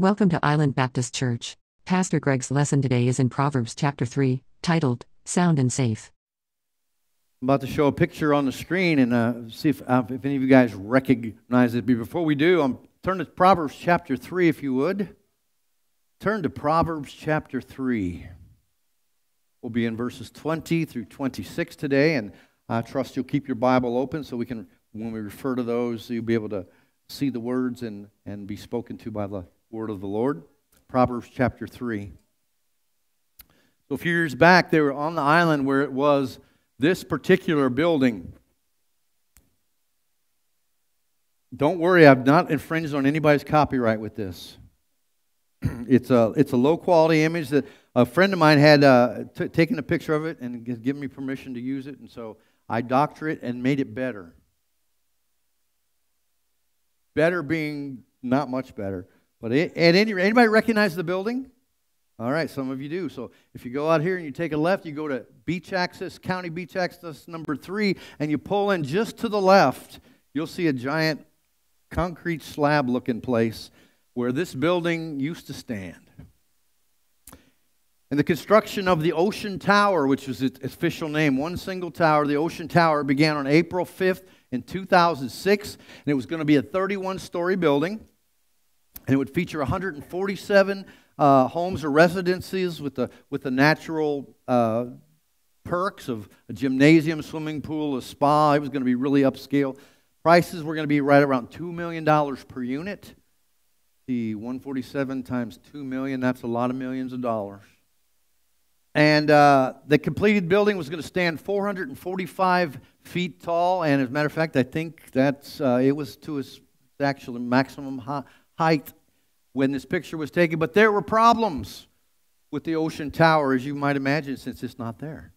Welcome to Island Baptist Church. Pastor Greg's lesson today is in Proverbs chapter 3, titled Sound and Safe. I'm about to show a picture on the screen and uh, see if, uh, if any of you guys recognize it. Before we do, I'm turn to Proverbs chapter 3 if you would. Turn to Proverbs chapter 3. We'll be in verses 20 through 26 today, and I trust you'll keep your Bible open so we can, when we refer to those, you'll be able to see the words and, and be spoken to by the word of the Lord. Proverbs chapter 3. So a few years back, they were on the island where it was this particular building. Don't worry, I've not infringed on anybody's copyright with this. it's, a, it's a low quality image that a friend of mine had uh, taken a picture of it and given me permission to use it, and so I doctored it and made it better. Better being not much better. But at any anybody recognize the building? All right, some of you do. So if you go out here and you take a left, you go to beach access, county beach access number three, and you pull in just to the left, you'll see a giant concrete slab looking place where this building used to stand. And the construction of the Ocean Tower, which was its official name, one single tower, the Ocean Tower, began on April 5th in 2006, and it was going to be a 31 story building and it would feature 147 uh, homes or residences with the, with the natural uh, perks of a gymnasium, swimming pool, a spa. It was going to be really upscale. Prices were going to be right around $2 million per unit. The 147 times 2 million, that's a lot of millions of dollars. And uh, the completed building was going to stand 445 feet tall. And as a matter of fact, I think that's, uh, it was to its actual maximum height when this picture was taken, but there were problems with the Ocean Tower, as you might imagine, since it's not there.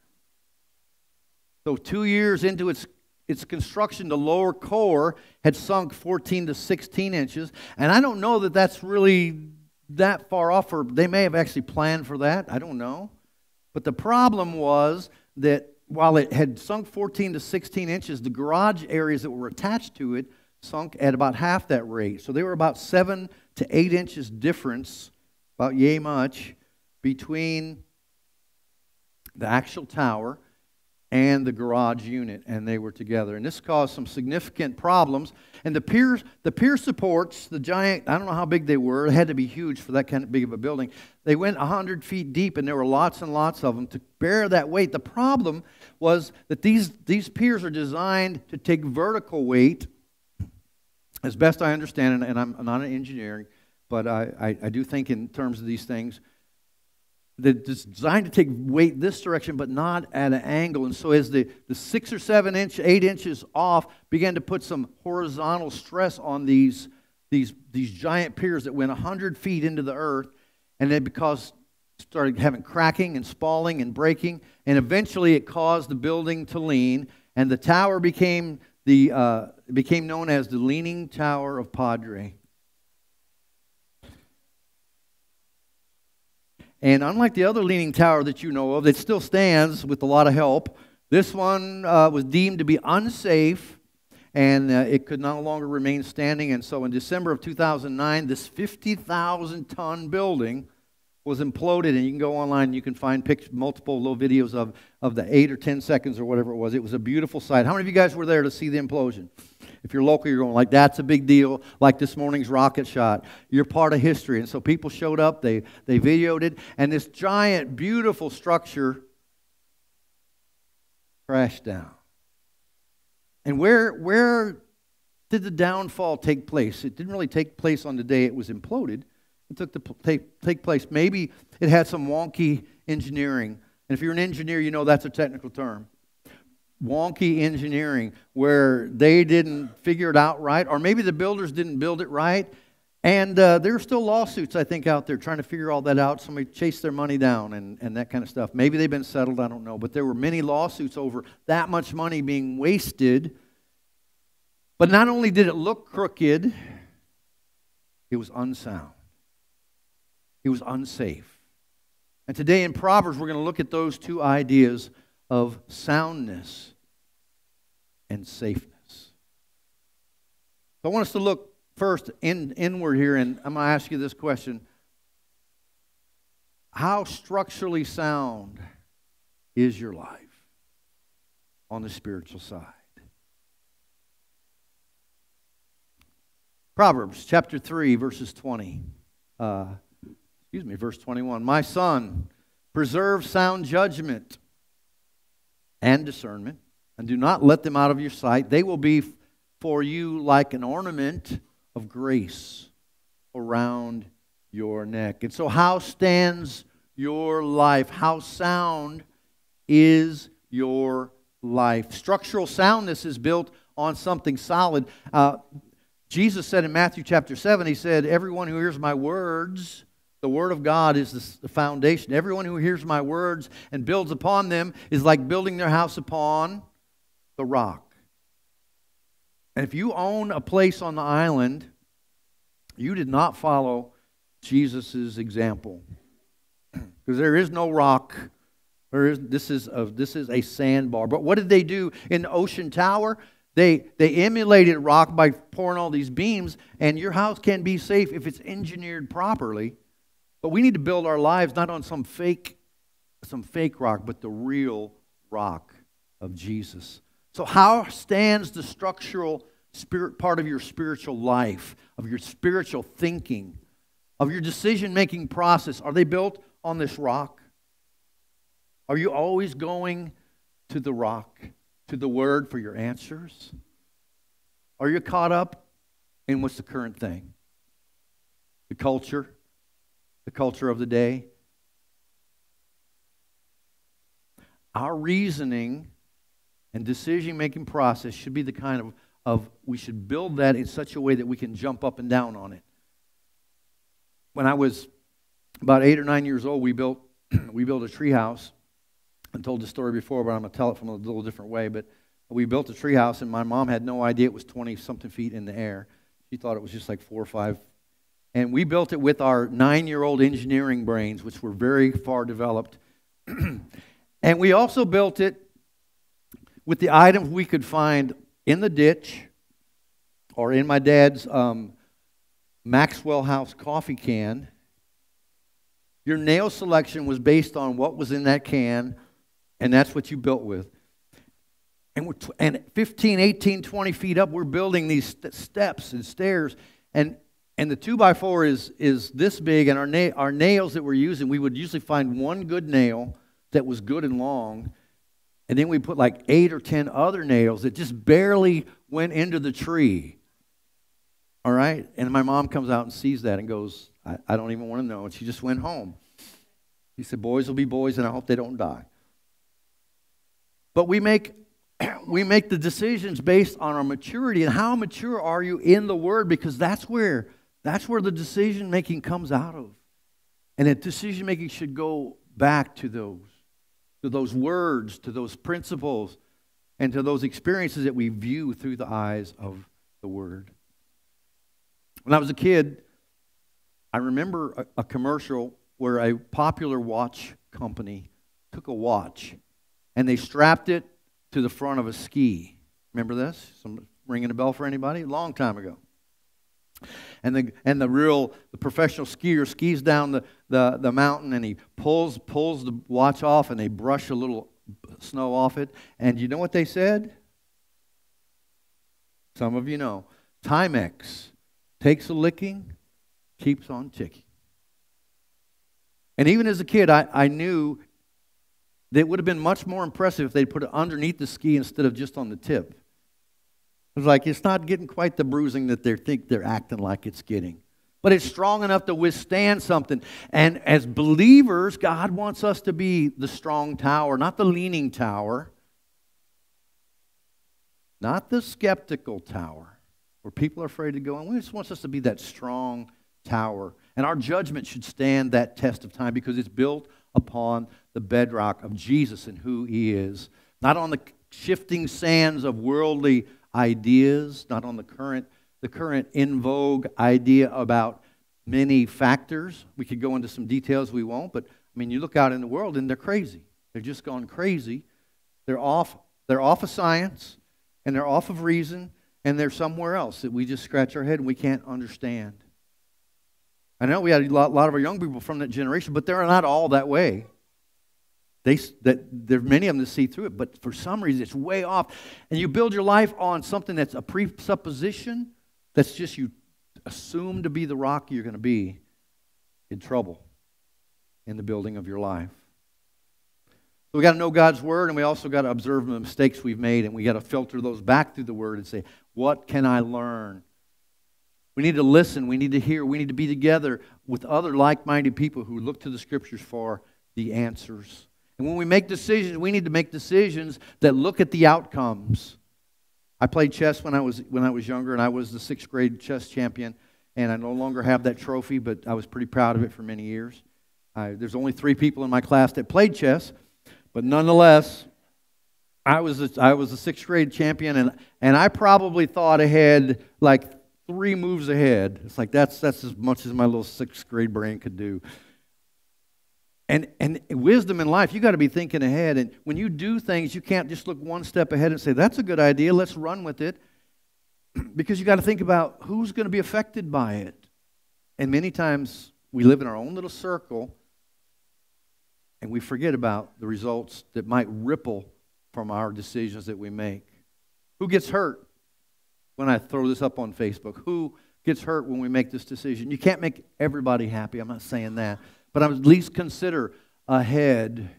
So, two years into its, its construction, the lower core had sunk 14 to 16 inches. And I don't know that that's really that far off, or they may have actually planned for that. I don't know. But the problem was that while it had sunk 14 to 16 inches, the garage areas that were attached to it sunk at about half that rate. So they were about seven to eight inches difference, about yay much, between the actual tower and the garage unit, and they were together. And this caused some significant problems. And the piers, the pier supports, the giant, I don't know how big they were, they had to be huge for that kind of big of a building. They went 100 feet deep, and there were lots and lots of them to bear that weight. The problem was that these, these piers are designed to take vertical weight as best I understand it, and I'm not an engineer, but I, I, I do think in terms of these things, that it's designed to take weight this direction, but not at an angle. And so, as the, the six or seven inch, eight inches off began to put some horizontal stress on these, these, these giant piers that went 100 feet into the earth, and then because started having cracking and spalling and breaking, and eventually it caused the building to lean, and the tower became the, uh, became known as the Leaning Tower of Padre. And unlike the other Leaning Tower that you know of, that still stands with a lot of help, this one uh, was deemed to be unsafe and uh, it could no longer remain standing. And so in December of 2009, this 50,000 ton building was imploded, and you can go online and you can find multiple little videos of, of the eight or ten seconds or whatever it was. It was a beautiful sight. How many of you guys were there to see the implosion? If you're local, you're going like that's a big deal. Like this morning's rocket shot, you're part of history. And so people showed up, they they videoed it, and this giant, beautiful structure crashed down. And where where did the downfall take place? It didn't really take place on the day it was imploded took to take, take place. Maybe it had some wonky engineering. And if you're an engineer, you know that's a technical term. Wonky engineering, where they didn't figure it out right, or maybe the builders didn't build it right. And uh, there are still lawsuits, I think, out there trying to figure all that out. Somebody chased their money down and, and that kind of stuff. Maybe they've been settled, I don't know. But there were many lawsuits over that much money being wasted. But not only did it look crooked, it was unsound. He was unsafe. And today in Proverbs, we're going to look at those two ideas of soundness and safeness. I want us to look first in, inward here, and I'm going to ask you this question How structurally sound is your life on the spiritual side? Proverbs chapter 3, verses 20. Uh, excuse me, verse 21. My son, preserve sound judgment and discernment, and do not let them out of your sight. They will be for you like an ornament of grace around your neck. And so, how stands your life? How sound is your life? Structural soundness is built on something solid. Uh, Jesus said in Matthew chapter 7, He said, Everyone who hears my words, the word of God is the foundation. Everyone who hears my words and builds upon them is like building their house upon the rock. And if you own a place on the island, you did not follow Jesus' example. Because there is no rock. There is, this, is a, this is a sandbar. But what did they do in the Ocean Tower? They, they emulated rock by pouring all these beams, and your house can be safe if it's engineered properly. But we need to build our lives not on some fake, some fake rock, but the real rock of Jesus. So, how stands the structural spirit part of your spiritual life, of your spiritual thinking, of your decision making process? Are they built on this rock? Are you always going to the rock? to the Word for your answers? Are you caught up in what's the current thing? The culture, the culture of the day? Our reasoning and decision making process should be the kind of, of, we should build that in such a way that we can jump up and down on it. When I was about eight or nine years old, we built, we built a tree house I told the story before, but I'm going to tell it from a little different way. But we built a treehouse, and my mom had no idea it was 20 something feet in the air. She thought it was just like four or five. And we built it with our nine year old engineering brains, which were very far developed. and we also built it with the items we could find in the ditch or in my dad's um, Maxwell House coffee can. Your nail selection was based on what was in that can and that's what you built with. And, we're and 15, 18, 20 feet up, we're building these st- steps and stairs. And, and the 2 by 4 is, is this big, and our, na- our nails that we're using, we would usually find one good nail that was good and long. And then we put like eight or 10 other nails that just barely went into the tree. All right? And my mom comes out and sees that and goes, I, I don't even want to know. And she just went home. He said, Boys will be boys, and I hope they don't die. But we make we make the decisions based on our maturity and how mature are you in the word because that's where that's where the decision making comes out of. And that decision making should go back to those to those words, to those principles, and to those experiences that we view through the eyes of the word. When I was a kid, I remember a, a commercial where a popular watch company took a watch and they strapped it to the front of a ski. Remember this? Some ringing a bell for anybody? A long time ago. And the, and the real the professional skier skis down the, the, the mountain and he pulls pulls the watch off and they brush a little snow off it. And you know what they said? Some of you know. Timex takes a licking, keeps on ticking. And even as a kid, I, I knew that it would have been much more impressive if they'd put it underneath the ski instead of just on the tip. It was like it's not getting quite the bruising that they think they're acting like it's getting. But it's strong enough to withstand something. And as believers, God wants us to be the strong tower, not the leaning tower, not the skeptical tower where people are afraid to go. And we just wants us to be that strong tower. And our judgment should stand that test of time because it's built upon the bedrock of Jesus and who he is, not on the shifting sands of worldly ideas, not on the current, the current in vogue idea about many factors. We could go into some details we won't, but I mean, you look out in the world and they're crazy. They're just gone crazy. They're off, they're off of science and they're off of reason and they're somewhere else that we just scratch our head and we can't understand. I know we had a lot, lot of our young people from that generation, but they're not all that way. They, that, there are many of them that see through it, but for some reason it's way off. And you build your life on something that's a presupposition that's just you assume to be the rock you're going to be in trouble in the building of your life. So we got to know God's word, and we also got to observe the mistakes we've made, and we got to filter those back through the word and say, what can I learn? We need to listen. We need to hear. We need to be together with other like minded people who look to the scriptures for the answers. And when we make decisions, we need to make decisions that look at the outcomes. I played chess when I was, when I was younger, and I was the sixth grade chess champion. And I no longer have that trophy, but I was pretty proud of it for many years. I, there's only three people in my class that played chess, but nonetheless, I was a, I was a sixth grade champion, and, and I probably thought ahead like three moves ahead. It's like that's, that's as much as my little sixth grade brain could do. And, and wisdom in life, you got to be thinking ahead. And when you do things, you can't just look one step ahead and say, that's a good idea, let's run with it. because you got to think about who's going to be affected by it. And many times we live in our own little circle and we forget about the results that might ripple from our decisions that we make. Who gets hurt when I throw this up on Facebook? Who gets hurt when we make this decision? You can't make everybody happy. I'm not saying that. But I'm at least consider ahead.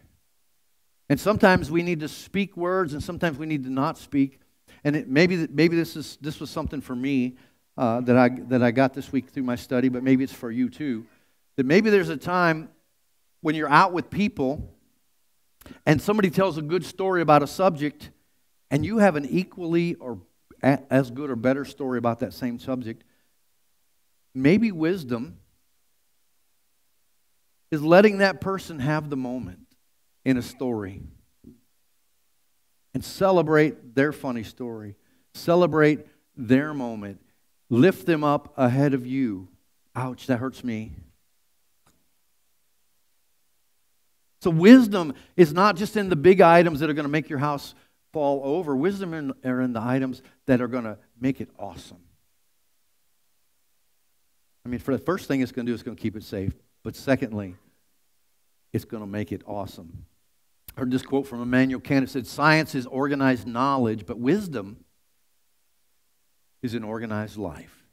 And sometimes we need to speak words, and sometimes we need to not speak. And it, maybe, maybe this, is, this was something for me uh, that, I, that I got this week through my study, but maybe it's for you too. That maybe there's a time when you're out with people and somebody tells a good story about a subject, and you have an equally or as good or better story about that same subject, maybe wisdom is letting that person have the moment in a story and celebrate their funny story, celebrate their moment, lift them up ahead of you. Ouch, that hurts me. So, wisdom is not just in the big items that are going to make your house fall over. Wisdom in, are in the items that are going to make it awesome. I mean, for the first thing it's going to do is going to keep it safe. But secondly, it's going to make it awesome. I heard this quote from Immanuel Kant. It said, Science is organized knowledge, but wisdom is an organized life.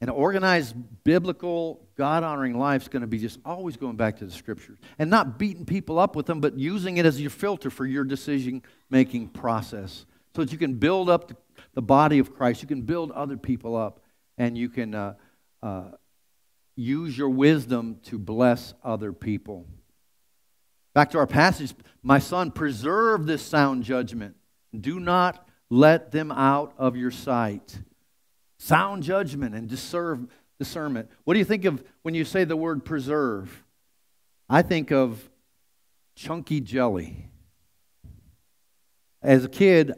An organized, biblical, God honoring life is going to be just always going back to the scriptures and not beating people up with them, but using it as your filter for your decision making process so that you can build up the body of Christ. You can build other people up and you can uh, uh, use your wisdom to bless other people. Back to our passage, my son, preserve this sound judgment. Do not let them out of your sight sound judgment and discern, discernment. What do you think of when you say the word preserve? I think of chunky jelly. As a kid,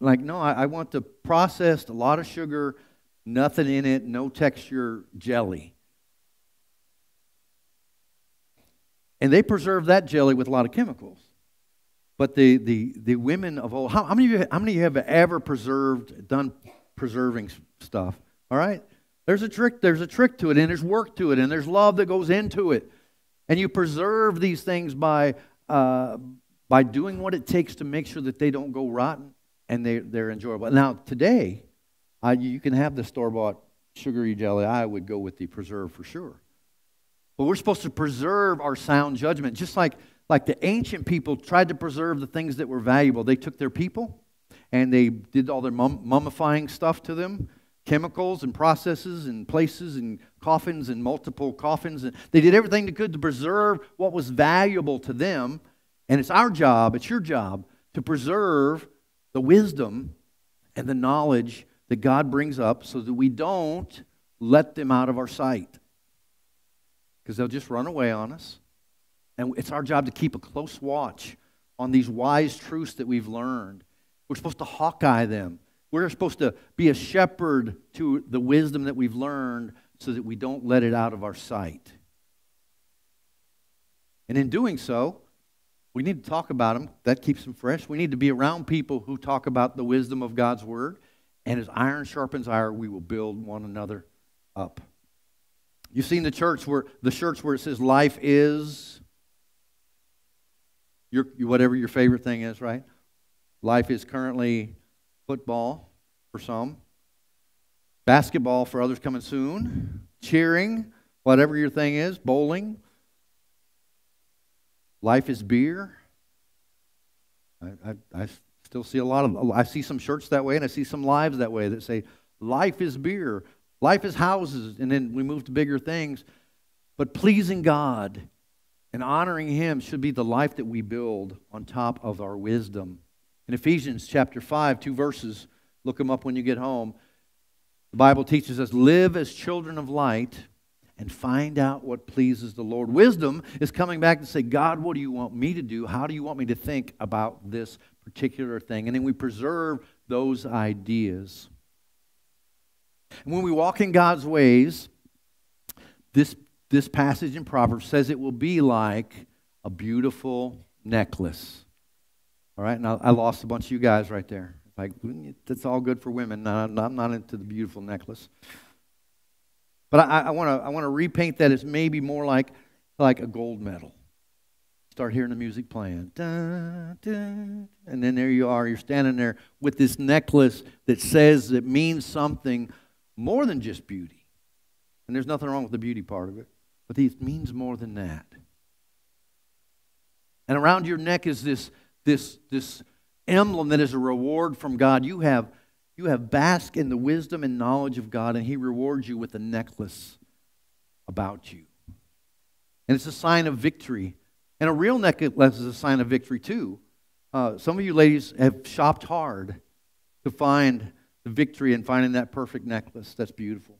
like, no, I, I want the processed, a lot of sugar, nothing in it, no texture jelly. And they preserve that jelly with a lot of chemicals. But the, the, the women of old, how, how, many of you, how many of you have ever preserved, done preserving stuff. All right? There's a trick, there's a trick to it, and there's work to it, and there's love that goes into it. And you preserve these things by, uh, by doing what it takes to make sure that they don't go rotten and they, they're enjoyable. Now, today, uh, you can have the store bought sugary jelly. I would go with the preserve for sure. But we're supposed to preserve our sound judgment, just like, like the ancient people tried to preserve the things that were valuable. They took their people and they did all their mummifying stuff to them chemicals and processes and places and coffins and multiple coffins. And they did everything they could to preserve what was valuable to them. And it's our job, it's your job, to preserve the wisdom and the knowledge that God brings up so that we don't let them out of our sight. Because they'll just run away on us. And it's our job to keep a close watch on these wise truths that we've learned we're supposed to hawkeye them. We're supposed to be a shepherd to the wisdom that we've learned so that we don't let it out of our sight. And in doing so, we need to talk about them. That keeps them fresh. We need to be around people who talk about the wisdom of God's Word. And as iron sharpens iron, we will build one another up. You've seen the church where the church where it says life is your whatever your favorite thing is, right? Life is currently football for some, basketball for others coming soon, cheering, whatever your thing is, bowling. Life is beer. I, I, I still see a lot of, I see some shirts that way, and I see some lives that way that say, life is beer, life is houses, and then we move to bigger things. But pleasing God and honoring Him should be the life that we build on top of our wisdom. In Ephesians chapter 5, two verses, look them up when you get home. The Bible teaches us live as children of light and find out what pleases the Lord. Wisdom is coming back to say, God, what do you want me to do? How do you want me to think about this particular thing? And then we preserve those ideas. And when we walk in God's ways, this, this passage in Proverbs says it will be like a beautiful necklace. All right, now I lost a bunch of you guys right there. Like, that's all good for women. No, I'm not into the beautiful necklace. But I, I want to I wanna repaint that as maybe more like, like a gold medal. Start hearing the music playing. and then there you are. You're standing there with this necklace that says it means something more than just beauty. And there's nothing wrong with the beauty part of it. But it means more than that. And around your neck is this, this, this emblem that is a reward from God. You have you have basked in the wisdom and knowledge of God, and He rewards you with a necklace about you. And it's a sign of victory. And a real necklace is a sign of victory, too. Uh, some of you ladies have shopped hard to find the victory in finding that perfect necklace. That's beautiful.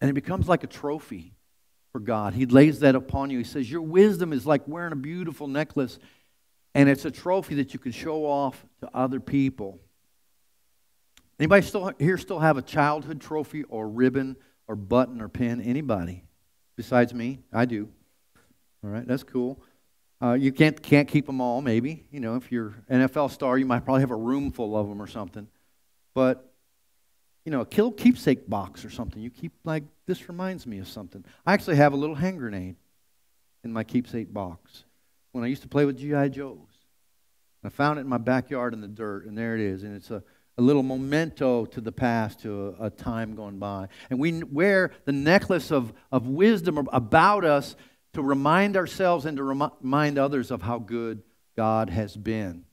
And it becomes like a trophy for God. He lays that upon you. He says, Your wisdom is like wearing a beautiful necklace and it's a trophy that you can show off to other people. Anybody still here still have a childhood trophy or ribbon or button or pin? Anybody besides me? I do. All right, that's cool. Uh, you can't can't keep them all. Maybe you know if you're an NFL star, you might probably have a room full of them or something. But you know, a kill keepsake box or something. You keep like this reminds me of something. I actually have a little hand grenade in my keepsake box when I used to play with G.I. Joes. I found it in my backyard in the dirt, and there it is. And it's a, a little memento to the past, to a, a time gone by. And we wear the necklace of, of wisdom about us to remind ourselves and to remind others of how good God has been.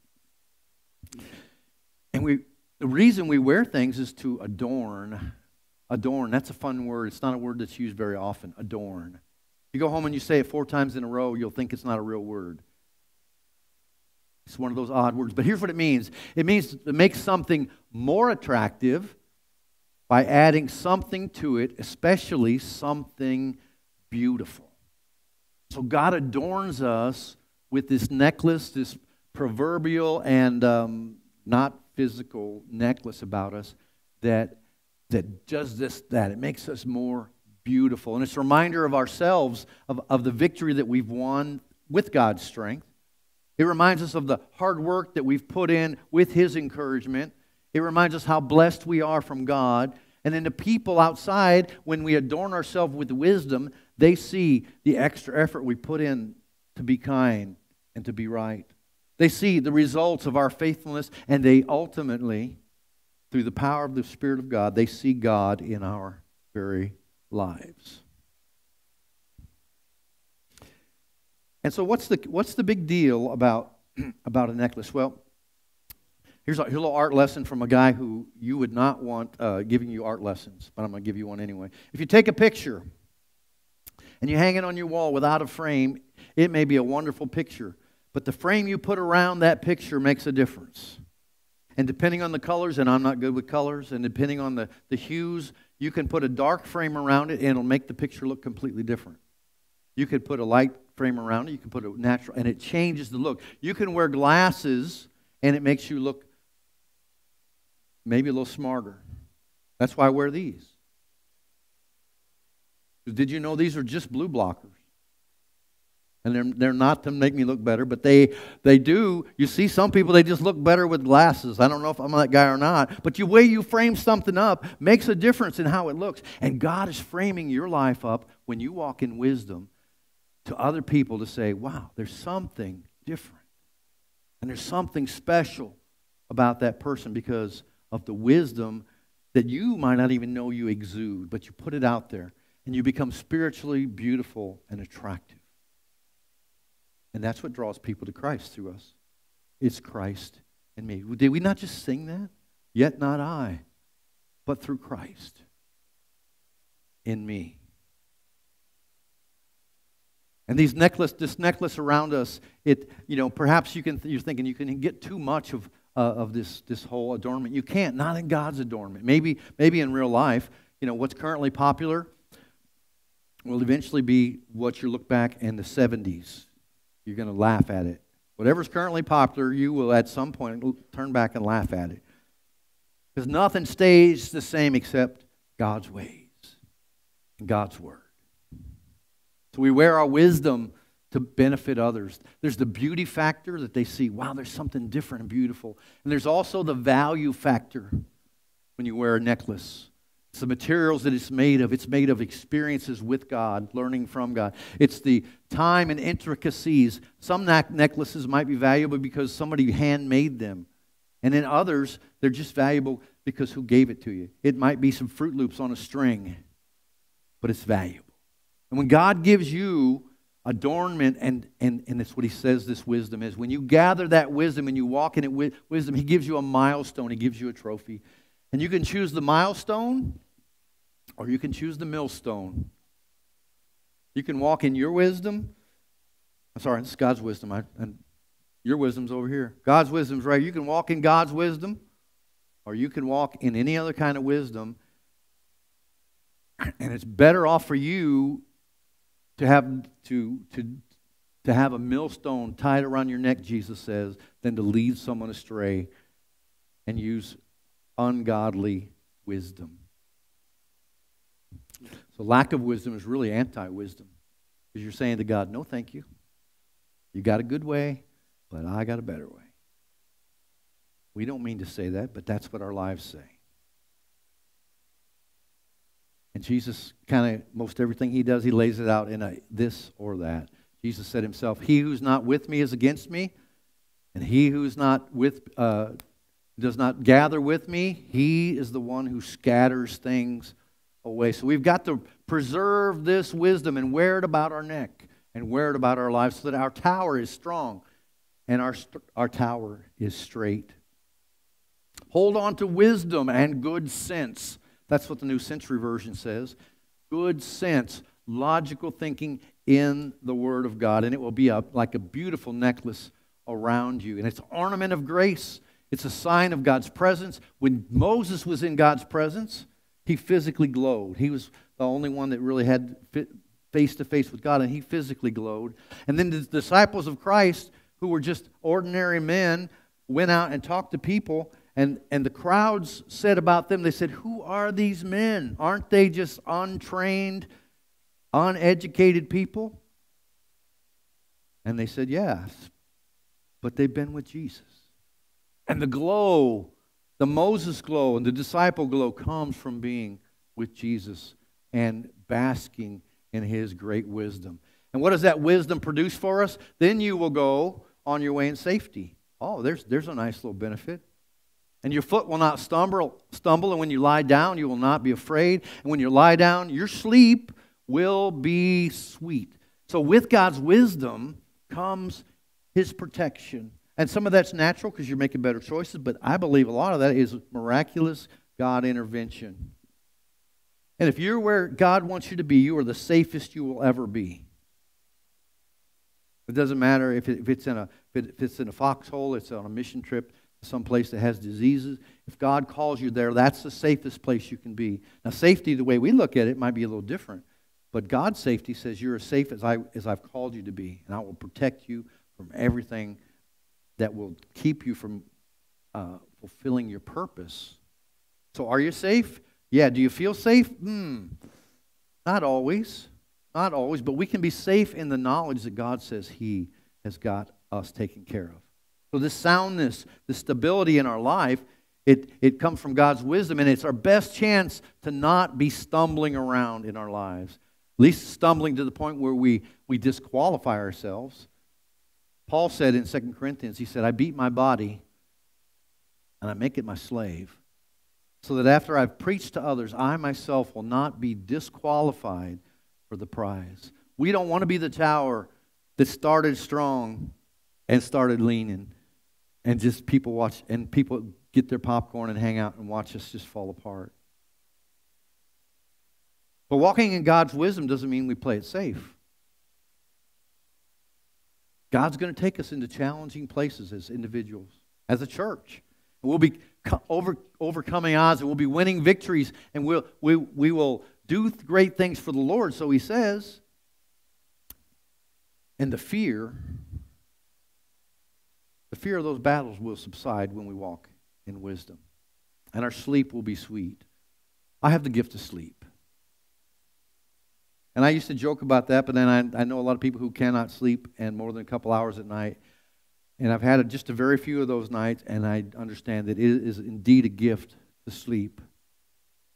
And we, the reason we wear things is to adorn. Adorn, that's a fun word. It's not a word that's used very often. Adorn. You go home and you say it four times in a row, you'll think it's not a real word. It's one of those odd words. But here's what it means it means to make something more attractive by adding something to it, especially something beautiful. So God adorns us with this necklace, this proverbial and um, not physical necklace about us that, that does this, that. It makes us more beautiful. And it's a reminder of ourselves of, of the victory that we've won with God's strength. It reminds us of the hard work that we've put in with His encouragement. It reminds us how blessed we are from God. And then the people outside, when we adorn ourselves with wisdom, they see the extra effort we put in to be kind and to be right. They see the results of our faithfulness, and they ultimately, through the power of the Spirit of God, they see God in our very lives. And so, what's the, what's the big deal about, about a necklace? Well, here's a, here's a little art lesson from a guy who you would not want uh, giving you art lessons, but I'm going to give you one anyway. If you take a picture and you hang it on your wall without a frame, it may be a wonderful picture, but the frame you put around that picture makes a difference. And depending on the colors, and I'm not good with colors, and depending on the, the hues, you can put a dark frame around it and it'll make the picture look completely different. You could put a light frame around it. You can put a natural, and it changes the look. You can wear glasses, and it makes you look maybe a little smarter. That's why I wear these. Did you know these are just blue blockers? And they're, they're not to make me look better, but they, they do. You see, some people, they just look better with glasses. I don't know if I'm that guy or not, but the way you frame something up makes a difference in how it looks. And God is framing your life up when you walk in wisdom to other people to say, wow, there's something different. And there's something special about that person because of the wisdom that you might not even know you exude, but you put it out there and you become spiritually beautiful and attractive. And that's what draws people to Christ through us. It's Christ and me. Did we not just sing that? Yet not I, but through Christ in me. And these necklace, this necklace around us, it, you know, perhaps you can, you're thinking you can get too much of, uh, of this, this whole adornment. You can't, not in God's adornment. Maybe, maybe in real life, you know, what's currently popular will eventually be what you look back in the 70s you're going to laugh at it. Whatever's currently popular, you will at some point turn back and laugh at it. Because nothing stays the same except God's ways and God's word. So we wear our wisdom to benefit others. There's the beauty factor that they see, wow, there's something different and beautiful. And there's also the value factor when you wear a necklace. It's the materials that it's made of. It's made of experiences with God, learning from God. It's the time and intricacies. Some necklaces might be valuable because somebody handmade them. And in others, they're just valuable because who gave it to you. It might be some Froot Loops on a string, but it's valuable. And when God gives you adornment, and, and, and it's what he says this wisdom is, when you gather that wisdom and you walk in it with wisdom, he gives you a milestone, he gives you a trophy. And you can choose the milestone or you can choose the millstone. You can walk in your wisdom. I'm sorry, is God's wisdom. I, and your wisdom's over here. God's wisdom's right. You can walk in God's wisdom, or you can walk in any other kind of wisdom. And it's better off for you to have to to to have a millstone tied around your neck, Jesus says, than to lead someone astray and use ungodly wisdom. So, lack of wisdom is really anti wisdom because you're saying to God, No, thank you. You got a good way, but I got a better way. We don't mean to say that, but that's what our lives say. And Jesus kind of, most everything he does, he lays it out in a this or that. Jesus said himself, He who's not with me is against me, and he who's not with, uh, does not gather with me, he is the one who scatters things away. So we've got to preserve this wisdom and wear it about our neck and wear it about our lives so that our tower is strong and our, our tower is straight. Hold on to wisdom and good sense. That's what the New Century Version says. Good sense, logical thinking in the Word of God. And it will be a, like a beautiful necklace around you. And it's an ornament of grace. It's a sign of God's presence. When Moses was in God's presence, he physically glowed. He was the only one that really had face to face with God, and he physically glowed. And then the disciples of Christ, who were just ordinary men, went out and talked to people, and, and the crowds said about them, they said, Who are these men? Aren't they just untrained, uneducated people? And they said, Yes, but they've been with Jesus. And the glow the Moses glow and the disciple glow comes from being with Jesus and basking in his great wisdom. And what does that wisdom produce for us? Then you will go on your way in safety. Oh, there's, there's a nice little benefit. And your foot will not stumble, stumble, and when you lie down, you will not be afraid. And when you lie down, your sleep will be sweet. So, with God's wisdom comes his protection and some of that's natural because you're making better choices, but I believe a lot of that is miraculous God intervention. And if you're where God wants you to be, you are the safest you will ever be. It doesn't matter if, it, if it's in a if it's in a foxhole, it's on a mission trip to some place that has diseases. If God calls you there, that's the safest place you can be. Now, safety, the way we look at it, might be a little different. But God's safety says you're as safe as, I, as I've called you to be, and I will protect you from everything that will keep you from uh, fulfilling your purpose. So, are you safe? Yeah. Do you feel safe? Hmm. Not always. not always, but we can be safe in the knowledge that God says He has got us taken care of. So, this soundness, the stability in our life, it, it comes from God's wisdom, and it's our best chance to not be stumbling around in our lives. At least stumbling to the point where we, we disqualify ourselves. Paul said in 2 Corinthians, he said, I beat my body and I make it my slave, so that after I've preached to others, I myself will not be disqualified for the prize. We don't want to be the tower that started strong and started leaning and just people watch and people get their popcorn and hang out and watch us just fall apart. But walking in God's wisdom doesn't mean we play it safe. God's going to take us into challenging places as individuals, as a church. And we'll be over, overcoming odds and we'll be winning victories and we'll, we, we will do great things for the Lord, so he says. And the fear, the fear of those battles will subside when we walk in wisdom. And our sleep will be sweet. I have the gift of sleep. And I used to joke about that, but then I, I know a lot of people who cannot sleep and more than a couple hours at night. And I've had just a very few of those nights, and I understand that it is indeed a gift to sleep.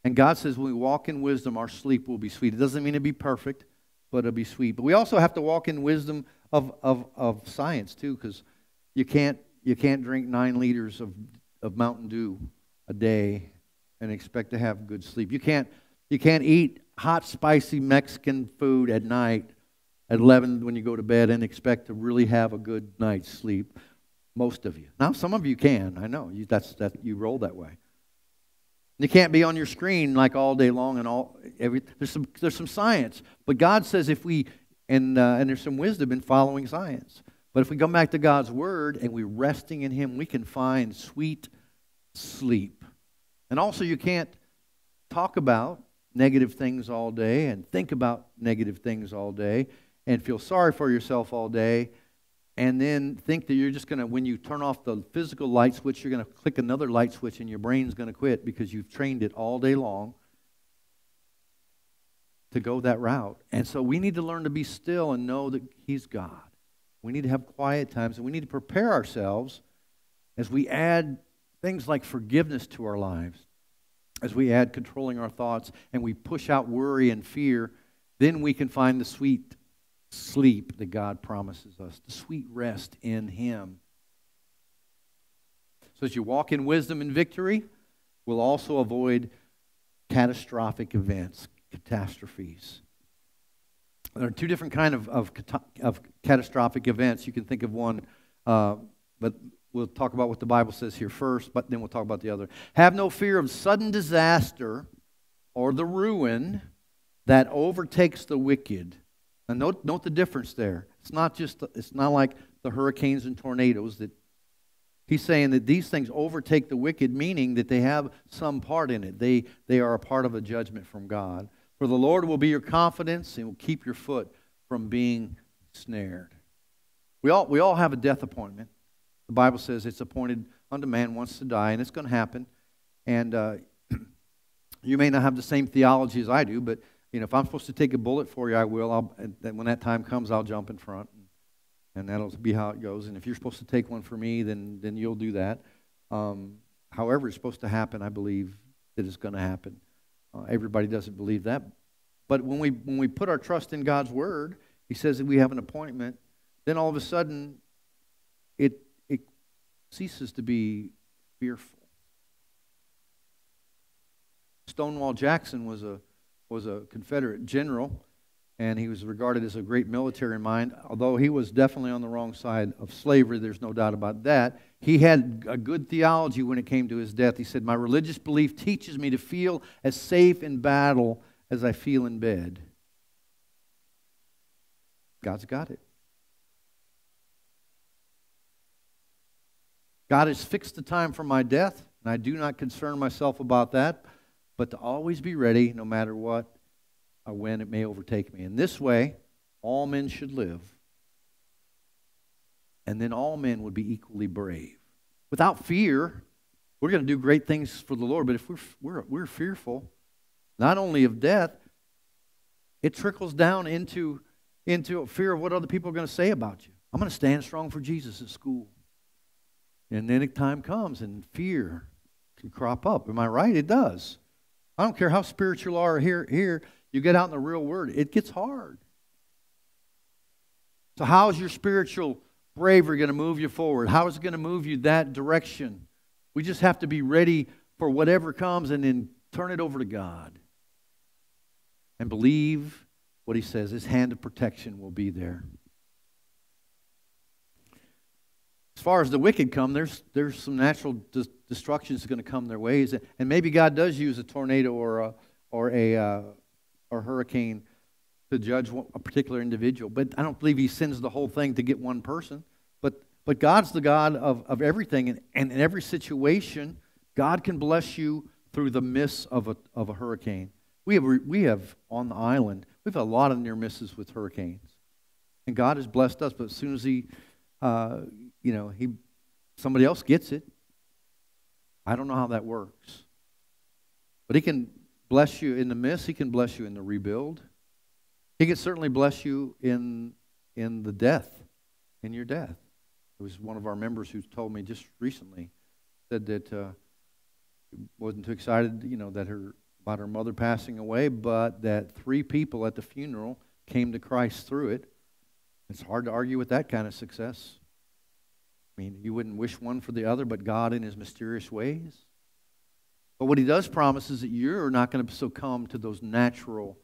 And God says when we walk in wisdom, our sleep will be sweet. It doesn't mean it'll be perfect, but it'll be sweet. But we also have to walk in wisdom of, of, of science, too, because you can't, you can't drink nine liters of, of Mountain Dew a day and expect to have good sleep. You can't, you can't eat hot, spicy Mexican food at night at 11 when you go to bed and expect to really have a good night's sleep. Most of you. Now, some of you can. I know. You, that's, that, you roll that way. You can't be on your screen like all day long and all every. There's some there's some science, but God says if we and uh, and there's some wisdom in following science. But if we come back to God's word and we're resting in Him, we can find sweet sleep. And also, you can't talk about negative things all day and think about negative things all day and feel sorry for yourself all day and then think that you're just going to, when you turn off the physical light switch, you're going to click another light switch and your brain's going to quit because you've trained it all day long to go that route. And so we need to learn to be still and know that He's God. We need to have quiet times and we need to prepare ourselves as we add things like forgiveness to our lives, as we add controlling our thoughts and we push out worry and fear, then we can find the sweet sleep that God promises us, the sweet rest in Him. So as you walk in wisdom and victory, we'll also avoid catastrophic events, catastrophes. There are two different kind of, of, of catastrophic events. You can think of one, uh, but we'll talk about what the Bible says here first, but then we'll talk about the other. Have no fear of sudden disaster or the ruin that overtakes the wicked now note, note the difference there. It's not just it's not like the hurricanes and tornadoes that he's saying that these things overtake the wicked, meaning that they have some part in it. They they are a part of a judgment from God. For the Lord will be your confidence and will keep your foot from being snared. We all we all have a death appointment. The Bible says it's appointed unto man once to die, and it's going to happen. And uh, you may not have the same theology as I do, but you know, if I'm supposed to take a bullet for you, I will. I'll, when that time comes, I'll jump in front, and that'll be how it goes. And if you're supposed to take one for me, then then you'll do that. Um, however, it's supposed to happen. I believe that it's going to happen. Uh, everybody doesn't believe that, but when we when we put our trust in God's word, He says that we have an appointment. Then all of a sudden, it it ceases to be fearful. Stonewall Jackson was a was a Confederate general, and he was regarded as a great military mind. Although he was definitely on the wrong side of slavery, there's no doubt about that. He had a good theology when it came to his death. He said, My religious belief teaches me to feel as safe in battle as I feel in bed. God's got it. God has fixed the time for my death, and I do not concern myself about that but to always be ready no matter what or when it may overtake me. In this way, all men should live, and then all men would be equally brave. Without fear, we're going to do great things for the Lord, but if we're, we're, we're fearful, not only of death, it trickles down into, into a fear of what other people are going to say about you. I'm going to stand strong for Jesus at school. And then a time comes and fear can crop up. Am I right? It does. I don't care how spiritual you are here, here, you get out in the real world, it gets hard. So, how is your spiritual bravery going to move you forward? How is it going to move you that direction? We just have to be ready for whatever comes and then turn it over to God and believe what He says. His hand of protection will be there. As far as the wicked come, there's, there's some natural de- destruction that's going to come their ways. And maybe God does use a tornado or a, or a uh, or hurricane to judge a particular individual. But I don't believe he sends the whole thing to get one person. But, but God's the God of, of everything. And, and in every situation, God can bless you through the miss of a, of a hurricane. We have, we have on the island, we've had a lot of near misses with hurricanes. And God has blessed us, but as soon as he uh, you know, he somebody else gets it. I don't know how that works. But he can bless you in the miss, he can bless you in the rebuild. He can certainly bless you in in the death, in your death. It was one of our members who told me just recently, said that uh, wasn't too excited, you know, that her about her mother passing away, but that three people at the funeral came to Christ through it. It's hard to argue with that kind of success. I mean, you wouldn't wish one for the other, but God in his mysterious ways. But what he does promise is that you're not going to succumb to those natural,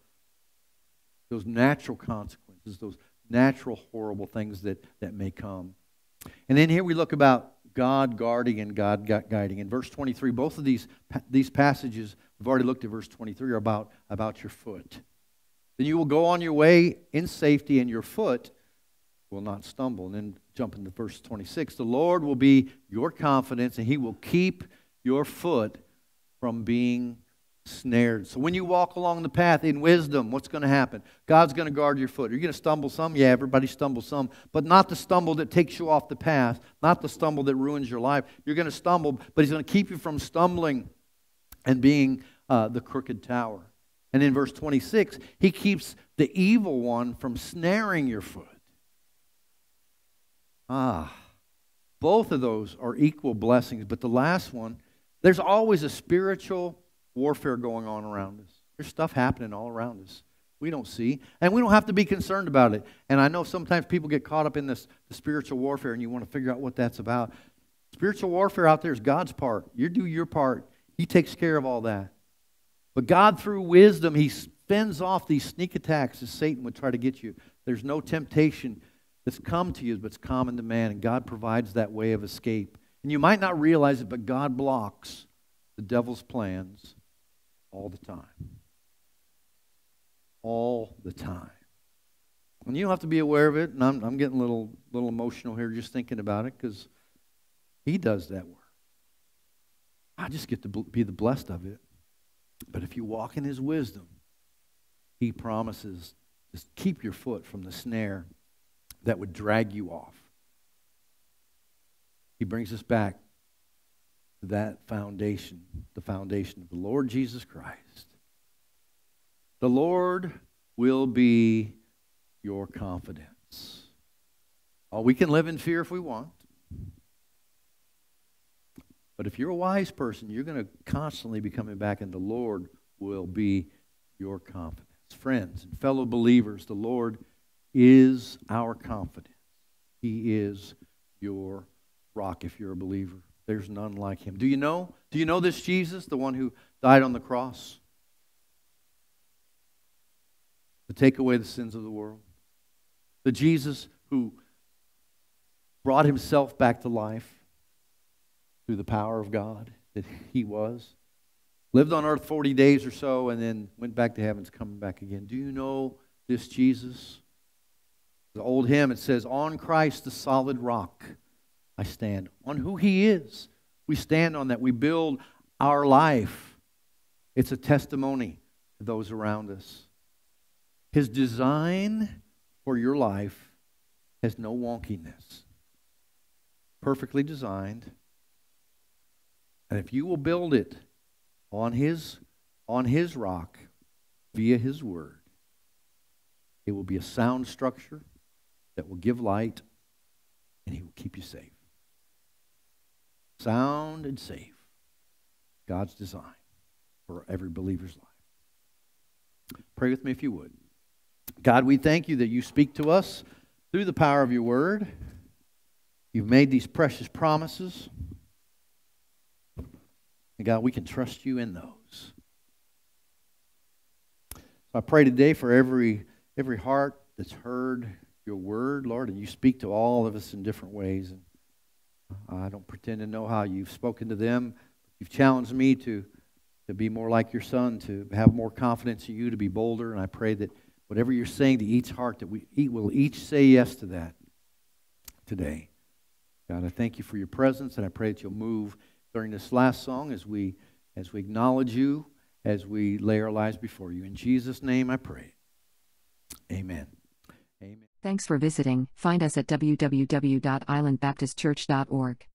those natural consequences, those natural horrible things that, that may come. And then here we look about God guarding and God guiding. In verse 23, both of these, these passages, we've already looked at verse 23, are about, about your foot. Then you will go on your way in safety, and your foot will not stumble. And then jump into verse 26. The Lord will be your confidence, and He will keep your foot from being snared. So when you walk along the path in wisdom, what's going to happen? God's going to guard your foot. Are you going to stumble some? Yeah, everybody stumbles some, but not the stumble that takes you off the path, not the stumble that ruins your life. You're going to stumble, but He's going to keep you from stumbling and being uh, the crooked tower. And in verse 26, He keeps the evil one from snaring your foot. Ah, both of those are equal blessings, but the last one, there's always a spiritual warfare going on around us. There's stuff happening all around us we don't see, and we don't have to be concerned about it. And I know sometimes people get caught up in this spiritual warfare, and you want to figure out what that's about. Spiritual warfare out there is God's part. You do your part. He takes care of all that. But God, through wisdom, He fends off these sneak attacks as Satan would try to get you. There's no temptation that's come to you, but it's common to man, and God provides that way of escape. And you might not realize it, but God blocks the devil's plans all the time. All the time. And you don't have to be aware of it, and I'm, I'm getting a little, little emotional here just thinking about it because he does that work. I just get to be the blessed of it. But if you walk in his wisdom, he promises to keep your foot from the snare that would drag you off. He brings us back that foundation, the foundation of the Lord Jesus Christ. The Lord will be your confidence. Oh, we can live in fear if we want. But if you're a wise person, you're going to constantly be coming back, and the Lord will be your confidence. Friends and fellow believers, the Lord is our confidence. He is your rock if you're a believer. There's none like him. Do you know? Do you know this Jesus, the one who died on the cross to take away the sins of the world? The Jesus who brought himself back to life through the power of God that he was. Lived on earth 40 days or so and then went back to heaven, coming back again. Do you know this Jesus? The old hymn, it says, On Christ, the solid rock, I stand. On who He is. We stand on that. We build our life. It's a testimony to those around us. His design for your life has no wonkiness. Perfectly designed. And if you will build it on his, on his rock via his word, It will be a sound structure that will give light, and He will keep you safe. Sound and safe. God's design for every believer's life. Pray with me if you would. God, we thank you that you speak to us through the power of your word. You've made these precious promises. And God, we can trust you in those. So I pray today for every, every heart that's heard your word, Lord, and you speak to all of us in different ways. And I don't pretend to know how you've spoken to them. You've challenged me to, to be more like your son, to have more confidence in you, to be bolder. And I pray that whatever you're saying to each heart, that we will each say yes to that today. God, I thank you for your presence, and I pray that you'll move during this last song as we as we acknowledge you, as we lay our lives before you. In Jesus' name I pray. Amen. Amen. Thanks for visiting. Find us at www.islandbaptistchurch.org.